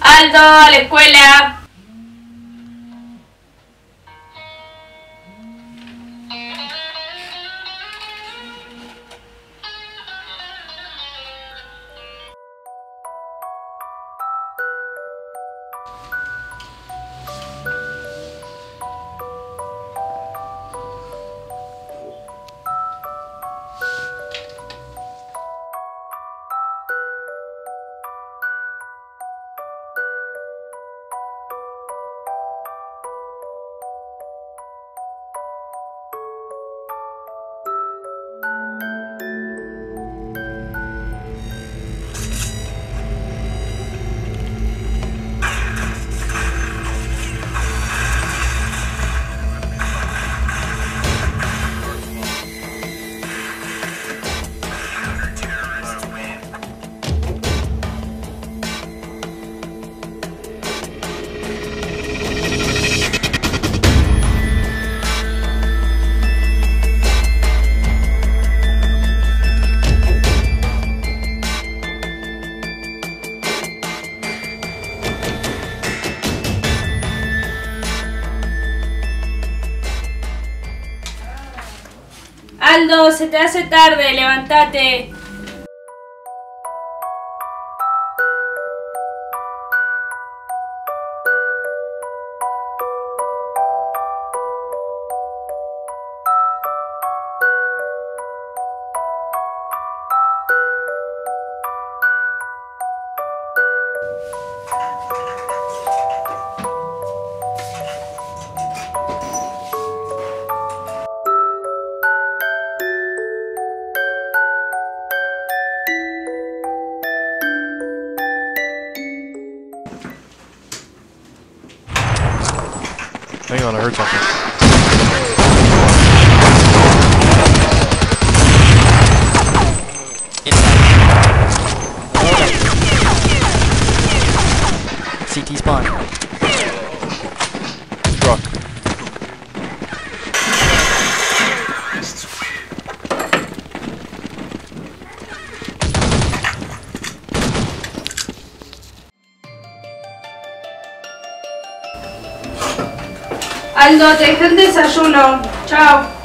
Aldo, a la escuela. Aldo, se te hace tarde, levántate. Hang on, I heard something. CT spawn. Aldo, te dejé el desayuno. Chao.